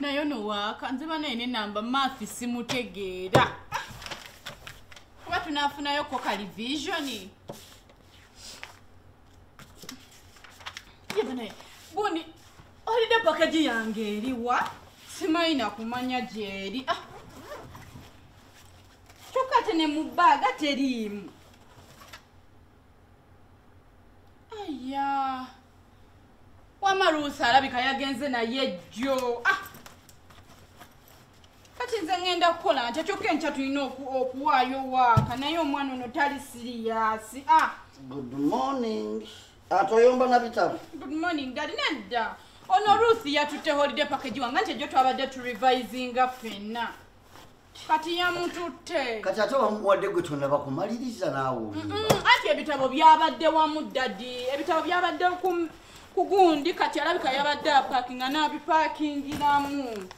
naye nowaaka nziba naye nenamba maafi simutegeera. Kuba tunafunayoko kalivisioni yebanaye gundi olide pakeji yange eriwa simayina kumanya gyeri. Ah. kyokka te ne mu bbaaga teriimu. Aya wamaluusi alabika yagenze naye jjo. Ah. kati nze ŋŋenda kukola nti kyokka enkya tulina oku- okuwaayo waaka naye omwana ono tali siriyasi ah. good morning. Ate oyomba na bitabo? Good morning dadi nedda ono ruth yatutte holiday package wange nti egyo twabadde turevisinga ffenna. Kati yamututte. Kati ate wamuwadde gwe tonaba kumaliriza Mm, anti ebitabo byabadde wamu dadi ebitabo byabadde ku- ku gundi kati alabika yabadde apakinga n'abipakingiramu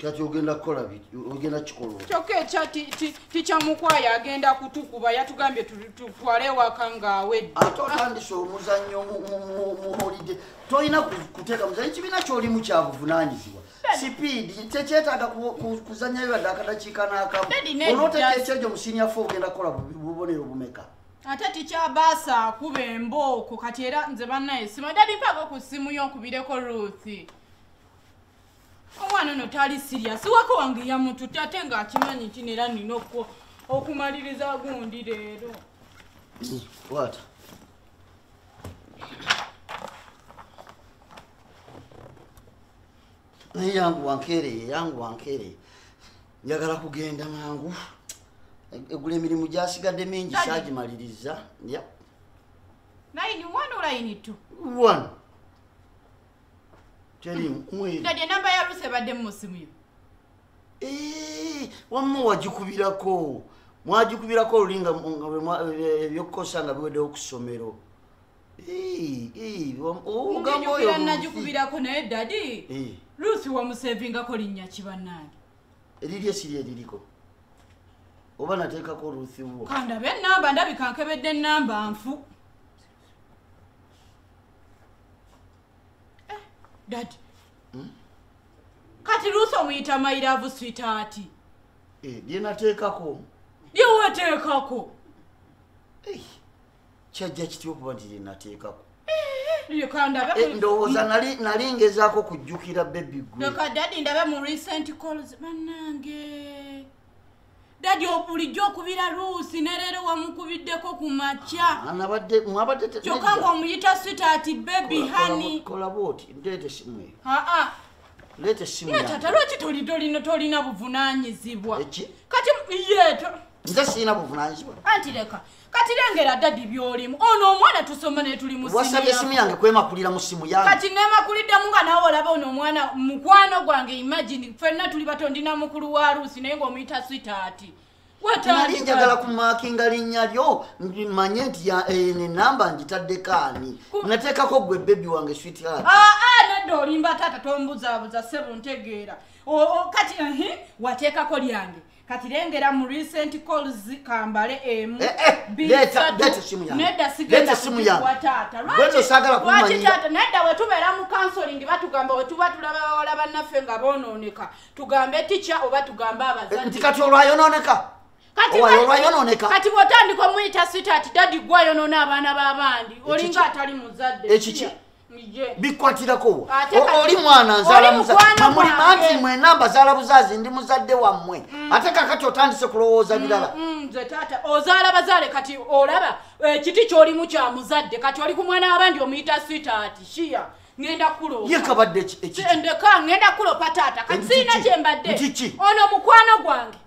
kati ogenda kukola ogenda kikola otya? kyokka ekya ti- ti- tikyamukwaya agenda kutukuba yatugambye tu- tutwale waka ng'awedde. Ate otandise omuzannyo mu- mu- mu- mu holide tolina ku- kuteeka muzannyo ekibiina kyolimu kyabuvunanyizibwa sipiidi tekyetaaga ku- ku- kuzannyayo wadde akadakiika n'akamu. Onooteeka ekyejo musinia fe ogenda kukola bu- bubonero bumeka? Ate tikyabaasa akuba embooko kati era nze bannaye sima dadi mpaako ku ssimu y'okubireko ruthi omwana ono tali siriasi waka wange yamututte ate ng'akimanyi nti neera nina oku- okumaliriza gundi leero. Wata naye yangu wankereye yangu wankereye njagala kugenda mangu. Egula emirimu gyasigadde mingi kyagimaliriza. Ya layini one olayini two? One mweri dadi enamba ya ruthi ebaddemu mu ssimu yo. Wamma wagikubirako. Mwagikubirako olulinga ebyokukosa nga biweddewo ku ssomero. Wam- oh, nagikubirako naye dadi ruthi wamusevingako linnya kibannange eriri esiri eririko? Oba nateekako oluthi wo? Kandabe enamba ndabika nkebedde enamba nfu dadi kati luusi omuyita mairavu switaati Eh, lyenateekako lyeweteekako Eh, kyajja kitya okuba nti lyenateekako kandabe Eh, ndowooza nali nali ngezaako kujjukira bebi gwe leka dadi ndabe mu recent calls. Bannange dadi bulijjo okubira luusi neleero wamukubiddeko ku makya. Ah, kyokka nedda. ngaomuyita switaati bebi hani kola booti ndeeta essimu eyo. Aa leeta essimu ye tata lwaki toli tolina Eki? kati yeto nze sirina buvunanyizibwa anti leka kati lengera dadi byolimu. Ono omwana tusoma naye tuli mu simu wasabye essimu yako. yange kwemakulira mu ssimu yange. Kati nemakuliddemu nga nawe olaba ono omwana mukwano gwange imagini fenna tuli bato ndina mukulu wa luusi naye ngaomuyita switaati nali njagala kumakinga linnya lyo manye nti ya- eh, enamba ngitaddeko ani nateekako gwe bebi wange swithart nedda olimba taata tombuzaabuza sebu ntegeera kati wateekako lyange. Kati lengera mu recent calls kambale emu Eh, eh, nedda sigenda yange. taata. Lwaki- taata nedda wetubeera mu kansoling batugamba wetuba tulaba bawala bannaffe nga bonooneka tugambe tica oba tugambe abazadde. Kati olwayononeka Kati olwayononeka kati bwotandika omuyita sitaati dadi gwayonoona abaana b'abandi olinga atali muzadde Ekiki? Ye. bikwatirako kati- oli mwana nzaala oli muza- mukwano mamulima gwange. nti mwe enamba zaala buzaazi ndi muzadde wammwe. Ate kakati otandise kulowooza birala. Mm, nze taata. Ozaala bazaale kati olaba ekiti kyolimu kya muzadde kati oli ku mwana wabandi omuyita sitaati shiya. Ŋŋenda ye kulopa kabadde eki- ekiki ndeka ŋŋenda kulopa taata. Kati siina ki? kyembadde ki? ono mukwano gwange?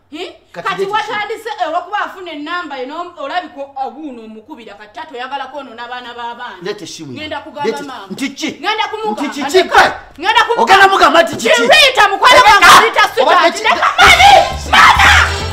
Kati watandise olwokuba afuna enamba olabika abuuno omukubira kati b'abandi leeta essimu yange. ŋŋenda kugamba Leeta- maama. Nti ki? Ŋŋenda kumugamba nti kiki ndeka. ŋŋenda kumugamba ogenda mugamba nti kiki kirita mukwano gwange Rebecca! ayita Obadde sitaati